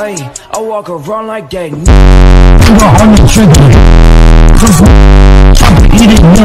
Ay, I walk around like that. Put on the trigger. Eat it, nigga.